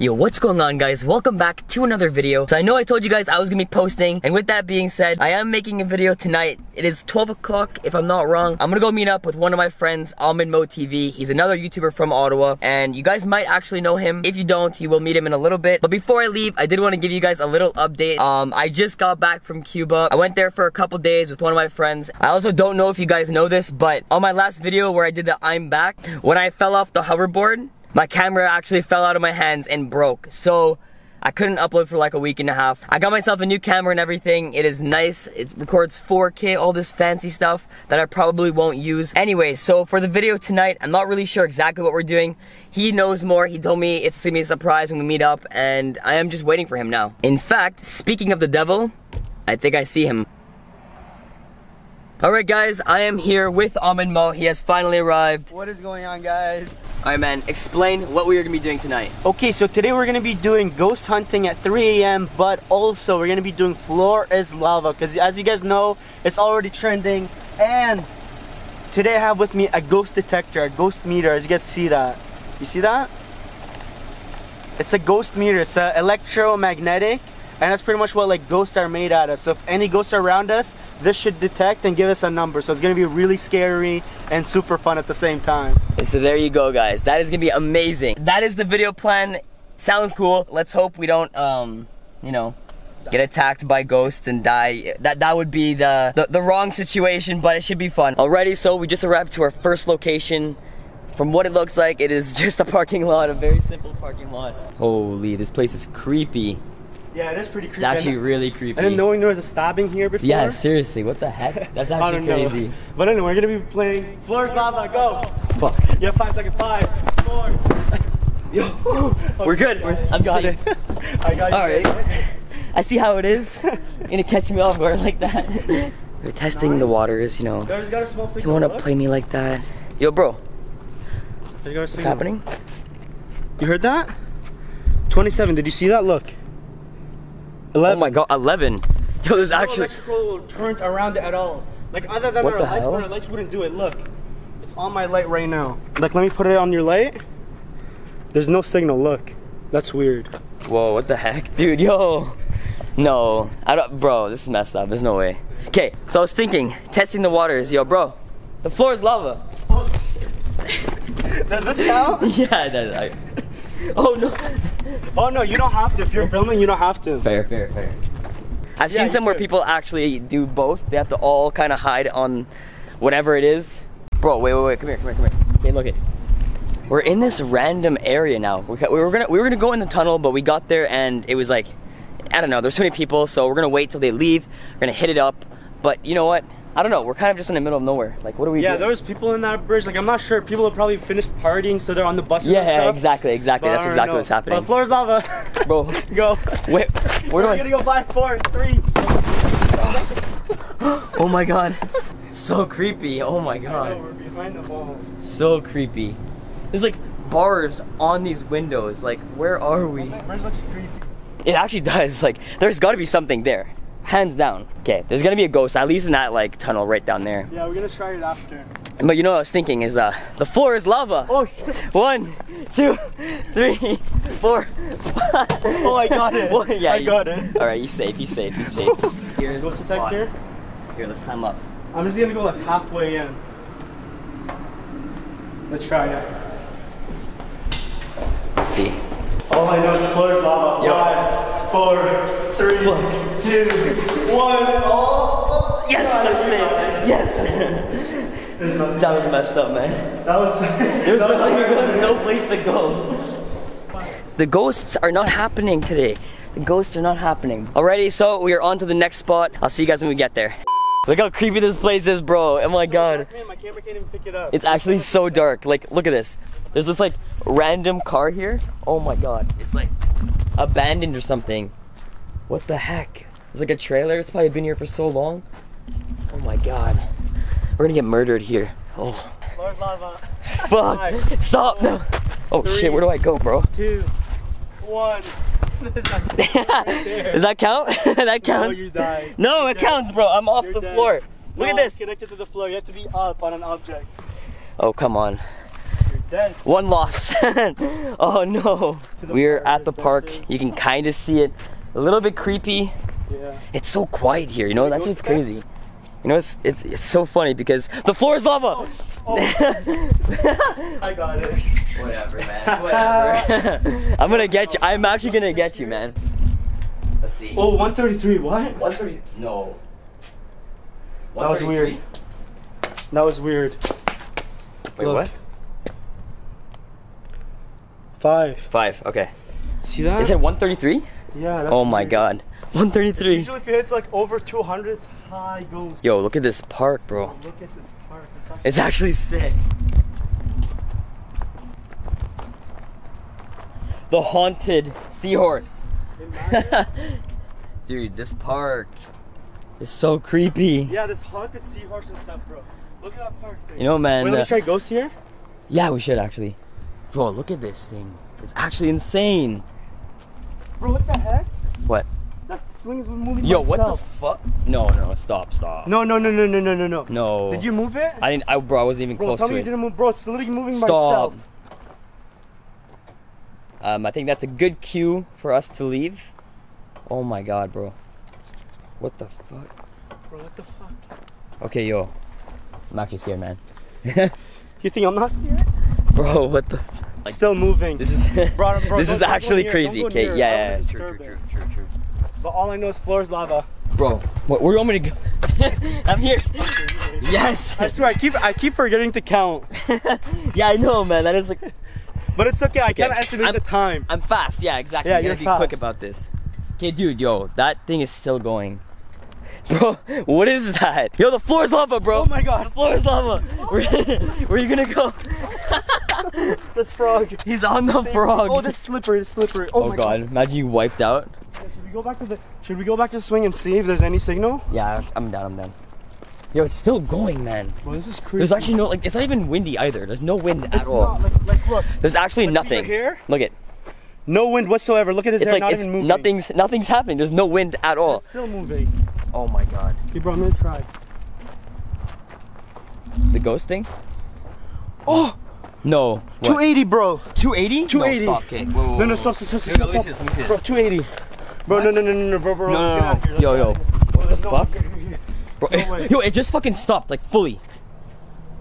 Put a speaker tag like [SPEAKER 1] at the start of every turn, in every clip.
[SPEAKER 1] Yo, what's going on guys? Welcome back to another video. So I know I told you guys I was gonna be posting, and with that being said, I am making a video tonight. It is 12 o'clock, if I'm not wrong. I'm gonna go meet up with one of my friends, Ahmed Mo TV. He's another YouTuber from Ottawa, and you guys might actually know him. If you don't, you will meet him in a little bit. But before I leave, I did wanna give you guys a little update. Um, I just got back from Cuba. I went there for a couple days with one of my friends. I also don't know if you guys know this, but on my last video where I did the I'm back, when I fell off the hoverboard, my camera actually fell out of my hands and broke. So I couldn't upload for like a week and a half. I got myself a new camera and everything. It is nice. It records 4K, all this fancy stuff that I probably won't use. Anyway, so for the video tonight, I'm not really sure exactly what we're doing. He knows more. He told me it's gonna be a surprise when we meet up and I am just waiting for him now. In fact, speaking of the devil, I think I see him. Alright guys, I am here with Ahmed Mo. He has finally arrived.
[SPEAKER 2] What is going on guys?
[SPEAKER 1] Alright man, explain what we are going to be doing tonight.
[SPEAKER 2] Okay, so today we're going to be doing ghost hunting at 3 a.m. But also we're going to be doing floor is lava. Because as you guys know, it's already trending. And today I have with me a ghost detector, a ghost meter. As you guys see that. You see that? It's a ghost meter. It's a electromagnetic. And that's pretty much what like ghosts are made out of. So if any ghosts are around us, this should detect and give us a number. So it's gonna be really scary and super fun at the same time.
[SPEAKER 1] So there you go guys. That is gonna be amazing. That is the video plan. Sounds cool. Let's hope we don't um, you know, get attacked by ghosts and die. That that would be the, the, the wrong situation, but it should be fun. Alrighty, so we just arrived to our first location. From what it looks like, it is just a parking lot, a very simple parking lot. Holy, this place is creepy.
[SPEAKER 2] Yeah, it is pretty creepy.
[SPEAKER 1] It's actually really creepy.
[SPEAKER 2] And then knowing there was a stabbing here before.
[SPEAKER 1] Yeah, seriously, what the heck? That's actually crazy.
[SPEAKER 2] Know. But anyway, we're gonna be playing Floor's Lava, go!
[SPEAKER 1] Fuck.
[SPEAKER 2] You have five seconds, five, four.
[SPEAKER 1] Yo, we're good. We're, I'm
[SPEAKER 2] got
[SPEAKER 1] safe.
[SPEAKER 2] it. I got you.
[SPEAKER 1] All right. I see how it is. You're gonna catch me off guard like that. We're testing the waters, you know.
[SPEAKER 2] There's got a small.
[SPEAKER 1] You wanna play me like that? Yo, bro.
[SPEAKER 2] There's got a
[SPEAKER 1] What's happening?
[SPEAKER 2] You heard that? 27. Did you see that? Look. 11.
[SPEAKER 1] Oh my god, 11. Yo, there's
[SPEAKER 2] No
[SPEAKER 1] actually.
[SPEAKER 2] electrical current around it at all. Like other than
[SPEAKER 1] What
[SPEAKER 2] our lights, our lights wouldn't do it. Look, it's on my light right now. Like, let me put it on your light. There's no signal. Look, that's weird.
[SPEAKER 1] Whoa, what the heck, dude? Yo. No, I don't. Bro, this is messed up. There's no way. Okay, so I was thinking, testing the waters. Yo, bro, the floor is lava.
[SPEAKER 2] Does this count?
[SPEAKER 1] yeah, that. I, oh no.
[SPEAKER 2] Oh no, you don't have to. If you're filming, you don't have to.
[SPEAKER 1] Fair, fair, fair. I've
[SPEAKER 2] Yeah,
[SPEAKER 1] seen some where people actually do both. They have to all kind of hide on whatever it is. Bro, wait, wait, wait, come here, come here, come here. Okay, look at it. We're in this random area now. We, we were gonna we were gonna go in the tunnel, but we got there and it was like, I don't know. There's too many people, so we're gonna wait till they leave. We're gonna hit it up. But you know what? I don't know. We're kind of just in the middle of nowhere. Like, what do we
[SPEAKER 2] Yeah,
[SPEAKER 1] do?
[SPEAKER 2] there was people in that bridge. Like, I'm not sure. People have probably finished partying, so they're on the bus.
[SPEAKER 1] yeah,
[SPEAKER 2] and
[SPEAKER 1] yeah,
[SPEAKER 2] stuff.
[SPEAKER 1] exactly, exactly.
[SPEAKER 2] But
[SPEAKER 1] That's exactly
[SPEAKER 2] know.
[SPEAKER 1] what's happening.
[SPEAKER 2] But floor's lava.
[SPEAKER 1] Bro,
[SPEAKER 2] Go.
[SPEAKER 1] wait, where do
[SPEAKER 2] We're
[SPEAKER 1] I?
[SPEAKER 2] gonna go five, four, three.
[SPEAKER 1] Oh my god, so creepy. Oh my god.
[SPEAKER 2] we're behind the wall.
[SPEAKER 1] So creepy. There's like bars on these windows. Like, where are we?
[SPEAKER 2] That bridge looks creepy.
[SPEAKER 1] It actually does. Like, there's got to be something there. Hands down. Okay, there's gonna be a ghost, at least in that like tunnel right down there.
[SPEAKER 2] Yeah, we're gonna try it after.
[SPEAKER 1] But you know what I was thinking is, uh, the floor is lava.
[SPEAKER 2] Oh shit.
[SPEAKER 1] One, two, three, four.
[SPEAKER 2] Oh, I got it.
[SPEAKER 1] Well, yeah,
[SPEAKER 2] I
[SPEAKER 1] you-
[SPEAKER 2] got it.
[SPEAKER 1] All right, you safe. You safe. You safe. Here's
[SPEAKER 2] Ghost
[SPEAKER 1] the spot.
[SPEAKER 2] detector.
[SPEAKER 1] Here, let's climb up.
[SPEAKER 2] I'm just gonna go like halfway in. Let's try it.
[SPEAKER 1] Let's see.
[SPEAKER 2] All I know is floor's lava.
[SPEAKER 1] Yo.
[SPEAKER 2] Five, four, three, two, one. Oh,
[SPEAKER 1] Yes,
[SPEAKER 2] God,
[SPEAKER 1] I'm
[SPEAKER 2] you
[SPEAKER 1] safe.
[SPEAKER 2] it.
[SPEAKER 1] Yes. That was messed up, man.
[SPEAKER 2] That was.
[SPEAKER 1] There's,
[SPEAKER 2] that was
[SPEAKER 1] nothing,
[SPEAKER 2] weird.
[SPEAKER 1] there's no place to go. The ghosts are not happening today. The ghosts are not happening. Alrighty, so we are on to the next spot. I'll see you guys when we get there. Look how creepy this place is, bro. Oh my god.
[SPEAKER 2] Man, my camera can't even pick it up.
[SPEAKER 1] It's actually so dark. Like, look at this. There's this like random car here. Oh my god. It's like abandoned or something. What the heck? It's like a trailer. It's probably been here for so long. Oh my god. We're gonna get murdered here. Oh.
[SPEAKER 2] floor's lava.
[SPEAKER 1] Fuck!
[SPEAKER 2] Five,
[SPEAKER 1] Stop! No! Oh
[SPEAKER 2] three.
[SPEAKER 1] shit, where do I go, bro?
[SPEAKER 2] Two, one. There's nothing right there.
[SPEAKER 1] Does that count? that
[SPEAKER 2] No,
[SPEAKER 1] counts?
[SPEAKER 2] you died.
[SPEAKER 1] No, it counts, bro. I'm off
[SPEAKER 2] You're
[SPEAKER 1] the
[SPEAKER 2] dead.
[SPEAKER 1] floor. Look
[SPEAKER 2] No,
[SPEAKER 1] at this.
[SPEAKER 2] Connected to the floor. You have to be up on an object.
[SPEAKER 1] Oh, come on.
[SPEAKER 2] You're Dead.
[SPEAKER 1] One loss. oh no. We're at the park. You can kind of see it. A little bit creepy.
[SPEAKER 2] Yeah.
[SPEAKER 1] It's so quiet here. You know, that's
[SPEAKER 2] go
[SPEAKER 1] what's crazy. You know, it's, it's it's so funny because the floor is lava.
[SPEAKER 2] Oh, oh. I got it.
[SPEAKER 1] Whatever, man. Whatever. I'm gonna get you. I'm actually gonna get you, man. Let's see.
[SPEAKER 2] Oh, 133. What?
[SPEAKER 1] 130. No.
[SPEAKER 2] That was weird. That was weird.
[SPEAKER 1] Wait,
[SPEAKER 2] Look.
[SPEAKER 1] what?
[SPEAKER 2] Five.
[SPEAKER 1] Five. Okay.
[SPEAKER 2] See that?
[SPEAKER 1] Is it 133?
[SPEAKER 2] Yeah. That's
[SPEAKER 1] Oh my god. 133.
[SPEAKER 2] Usually, if it hits like over 200, it's high ghost.
[SPEAKER 1] Yo, look at this park, bro.
[SPEAKER 2] Look at this park. It's actually
[SPEAKER 1] It's actually sick. The haunted seahorse. Dude, this park is so creepy.
[SPEAKER 2] Yeah, this haunted seahorse and stuff, bro. Look at that park thing.
[SPEAKER 1] You know, man.
[SPEAKER 2] Wait,
[SPEAKER 1] uh,
[SPEAKER 2] me try ghost here.
[SPEAKER 1] yeah, we should actually. Bro, look at this thing. It's actually insane.
[SPEAKER 2] Bro, what the heck?
[SPEAKER 1] What?
[SPEAKER 2] That swing is moving.
[SPEAKER 1] Yo,
[SPEAKER 2] by
[SPEAKER 1] what the fuck? No, no, stop, stop.
[SPEAKER 2] No, no, no, no, no, no, no, no.
[SPEAKER 1] No.
[SPEAKER 2] Did you move it?
[SPEAKER 1] I didn't. I, bro, I wasn't even
[SPEAKER 2] bro,
[SPEAKER 1] close
[SPEAKER 2] tell
[SPEAKER 1] to
[SPEAKER 2] me
[SPEAKER 1] it.
[SPEAKER 2] you didn't move. Bro, it's literally moving by
[SPEAKER 1] Stop.
[SPEAKER 2] itself.
[SPEAKER 1] Um, I think that's a good cue for us to leave. Oh my god, bro. What the fuck?
[SPEAKER 2] Bro, what the fuck?
[SPEAKER 1] Okay, yo. I'm actually scared, man.
[SPEAKER 2] You think I'm not scared?
[SPEAKER 1] bro, what the?
[SPEAKER 2] Still moving.
[SPEAKER 1] This is.
[SPEAKER 2] Bro, bro,
[SPEAKER 1] this is actually crazy.
[SPEAKER 2] don't
[SPEAKER 1] Okay,
[SPEAKER 2] near,
[SPEAKER 1] yeah, yeah, yeah. True, true, true, true, true.
[SPEAKER 2] But all I know is floor is lava.
[SPEAKER 1] Bro, what, where do you want me to go? I'm here. yes.
[SPEAKER 2] I swear, I keep I keep forgetting to count.
[SPEAKER 1] yeah, I know, man. That is like.
[SPEAKER 2] But it's okay. I
[SPEAKER 1] okay.
[SPEAKER 2] can't estimate
[SPEAKER 1] I'm-
[SPEAKER 2] the time.
[SPEAKER 1] I'm fast. Yeah, exactly.
[SPEAKER 2] Yeah,
[SPEAKER 1] you
[SPEAKER 2] you're
[SPEAKER 1] gotta be quick about this. Okay, dude, yo, that thing is still going. Bro, what is that? Yo, the floor is lava, bro.
[SPEAKER 2] Oh my God.
[SPEAKER 1] The floor is lava. Where, where are you gonna go?
[SPEAKER 2] This frog.
[SPEAKER 1] He's on the frog.
[SPEAKER 2] Oh, this slippery, this slippery. Oh,
[SPEAKER 1] Oh
[SPEAKER 2] my
[SPEAKER 1] god, imagine you wiped out.
[SPEAKER 2] Should we go back to the? Should we go back to the swing and see if there's any signal?
[SPEAKER 1] Yeah, I'm down, I'm down. Yo, it's still going, man.
[SPEAKER 2] Bro, this is crazy.
[SPEAKER 1] There's actually no, like, it's not even windy either. There's no wind at
[SPEAKER 2] It's
[SPEAKER 1] all.
[SPEAKER 2] not like like look.
[SPEAKER 1] There's actually
[SPEAKER 2] Let's
[SPEAKER 1] nothing.
[SPEAKER 2] your hair.
[SPEAKER 1] Look at,
[SPEAKER 2] No wind whatsoever. Look at his
[SPEAKER 1] it's
[SPEAKER 2] hair,
[SPEAKER 1] like
[SPEAKER 2] not
[SPEAKER 1] it's
[SPEAKER 2] even moving.
[SPEAKER 1] nothing's nothing's happening. There's no wind at all.
[SPEAKER 2] It's still moving.
[SPEAKER 1] Oh my god.
[SPEAKER 2] Okay, bro, I'm gonna try.
[SPEAKER 1] The ghost thing? Oh no. What?
[SPEAKER 2] 280, bro.
[SPEAKER 1] 280?
[SPEAKER 2] 280.
[SPEAKER 1] No, stop. Okay. Whoa, whoa,
[SPEAKER 2] No, no,
[SPEAKER 1] whoa.
[SPEAKER 2] stop, stop, stop,
[SPEAKER 1] Here
[SPEAKER 2] stop,
[SPEAKER 1] let me see this, let me see
[SPEAKER 2] Bro, 280. Bro, no, no, no, no, no, bro, bro,
[SPEAKER 1] No,
[SPEAKER 2] let's
[SPEAKER 1] no,
[SPEAKER 2] get out of
[SPEAKER 1] no.
[SPEAKER 2] here.
[SPEAKER 1] Yo, yo.
[SPEAKER 2] What
[SPEAKER 1] the fuck? Bro,
[SPEAKER 2] No way.
[SPEAKER 1] yo, it just fucking stopped, like fully. It,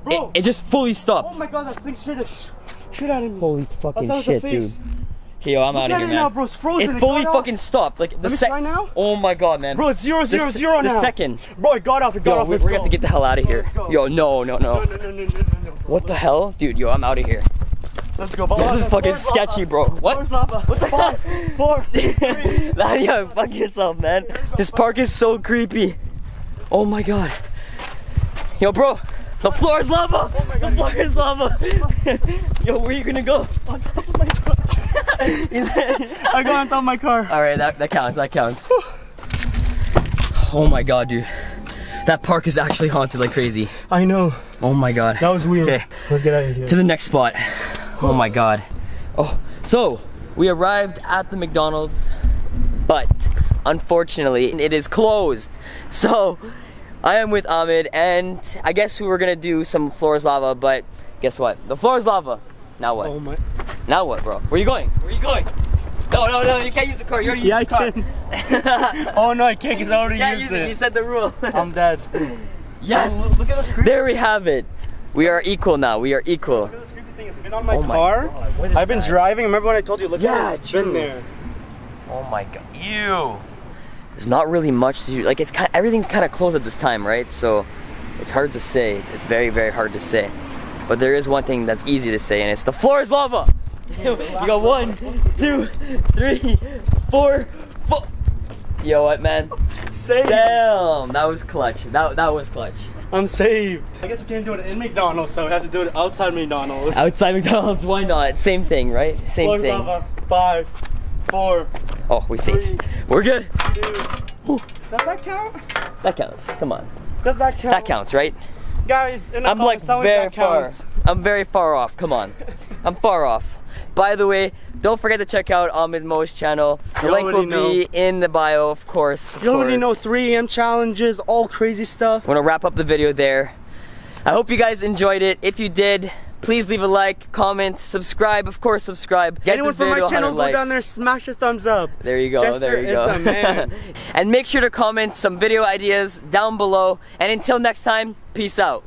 [SPEAKER 2] Bro,
[SPEAKER 1] it just fully stopped.
[SPEAKER 2] oh my god, that thing scared the sh- shit out of me.
[SPEAKER 1] Holy
[SPEAKER 2] I
[SPEAKER 1] fucking
[SPEAKER 2] thought it was a
[SPEAKER 1] shit, dude.
[SPEAKER 2] face.
[SPEAKER 1] Okay, yo, I'm
[SPEAKER 2] Look
[SPEAKER 1] out
[SPEAKER 2] at
[SPEAKER 1] of
[SPEAKER 2] it
[SPEAKER 1] here,
[SPEAKER 2] now,
[SPEAKER 1] man.
[SPEAKER 2] bro. It's frozen.
[SPEAKER 1] It fully
[SPEAKER 2] got
[SPEAKER 1] fucking
[SPEAKER 2] off.
[SPEAKER 1] stopped. Like the
[SPEAKER 2] Let me
[SPEAKER 1] sec-
[SPEAKER 2] try now?
[SPEAKER 1] Oh my god, man.
[SPEAKER 2] Bro, it's zero,
[SPEAKER 1] the,
[SPEAKER 2] zero,
[SPEAKER 1] s-
[SPEAKER 2] zero
[SPEAKER 1] the second.
[SPEAKER 2] Bro, it got off. It got
[SPEAKER 1] Yo,
[SPEAKER 2] off.
[SPEAKER 1] we,
[SPEAKER 2] Let's
[SPEAKER 1] we
[SPEAKER 2] go.
[SPEAKER 1] have to get the hell out of here. Yo, no, no, no.
[SPEAKER 2] No, no, no, no, no, no, no.
[SPEAKER 1] What the hell? Dude, yo, I'm out of here.
[SPEAKER 2] Let's go.
[SPEAKER 1] This is fucking sketchy, bro. What?
[SPEAKER 2] What the fuck? Four. Three.
[SPEAKER 1] Nah, yo, fuck yourself, man. This park is so creepy. Oh my god. Yo, bro, the floor is lava.
[SPEAKER 2] Oh
[SPEAKER 1] the floor is lava. yo, where you gonna go?
[SPEAKER 2] On top of my car. I got on top of my car.
[SPEAKER 1] All right, that, that counts. That counts. Oh my god, dude. That park is actually haunted like crazy.
[SPEAKER 2] I know.
[SPEAKER 1] Oh my god.
[SPEAKER 2] That was weird.
[SPEAKER 1] Okay.
[SPEAKER 2] Let's get out of here.
[SPEAKER 1] to the next spot. Oh my god. Oh, so we arrived at the McDonald's, but unfortunately it is closed. So I am with Ahmed, and I guess we were gonna do some floors lava, but guess what? The floor is lava. Now what?
[SPEAKER 2] Oh my.
[SPEAKER 1] Now what, bro? Where you going? Where you going? No, no, no! You can't use the car. You already
[SPEAKER 2] Yeah, I
[SPEAKER 1] used the car.
[SPEAKER 2] can. Oh no, I can't because I already
[SPEAKER 1] You can't
[SPEAKER 2] used
[SPEAKER 1] use it. You said the rule.
[SPEAKER 2] I'm dead.
[SPEAKER 1] yes.
[SPEAKER 2] Oh, look at this.
[SPEAKER 1] There we have it. We are equal now. We are equal.
[SPEAKER 2] Look at this creepy thing. It's been on my
[SPEAKER 1] Oh my
[SPEAKER 2] car.
[SPEAKER 1] God,
[SPEAKER 2] I've been
[SPEAKER 1] that?
[SPEAKER 2] driving. Remember when I told you? Look
[SPEAKER 1] Yeah,
[SPEAKER 2] at it. It's been there.
[SPEAKER 1] Oh my god. Ew. There's not really much to do. Like it's kind Of, everything's kind of closed at this time, right? So it's hard to say. It's very very hard to say. But there is one thing that's easy to say, and it's the floor is lava. you got one, two, three, four, four. Yo, what man?
[SPEAKER 2] Saved.
[SPEAKER 1] Damn, that was clutch. That that was clutch.
[SPEAKER 2] I'm saved. I guess we can't do it in McDonald's, so we have to do it outside McDonald's.
[SPEAKER 1] Outside McDonald's, why not? Same thing, right? Same
[SPEAKER 2] Floor's
[SPEAKER 1] thing.
[SPEAKER 2] Uh, five, four,
[SPEAKER 1] Oh, we.
[SPEAKER 2] Three.
[SPEAKER 1] We're good.
[SPEAKER 2] two. Does that count?
[SPEAKER 1] That counts. Come on.
[SPEAKER 2] Does that count?
[SPEAKER 1] That counts, right?
[SPEAKER 2] Guys,
[SPEAKER 1] I'm like very
[SPEAKER 2] that
[SPEAKER 1] far. I'm very far off. Come on. I'm far off. By the way, don't forget to check out uh, Ahmed Mo's channel. The
[SPEAKER 2] You
[SPEAKER 1] link will
[SPEAKER 2] already
[SPEAKER 1] be in the bio, of course. of
[SPEAKER 2] You already know 3 a.m. challenges, all crazy stuff.
[SPEAKER 1] I'm gonna wrap up the video there. I hope you guys enjoyed it. If you did, Please leave a like, comment, subscribe. Of course, subscribe. Get
[SPEAKER 2] Anyone from my channel, go
[SPEAKER 1] likes.
[SPEAKER 2] down there, smash a thumbs up.
[SPEAKER 1] There you go. There you
[SPEAKER 2] is
[SPEAKER 1] go.
[SPEAKER 2] the man.
[SPEAKER 1] and make sure to comment some video ideas down below. And until next time, peace out.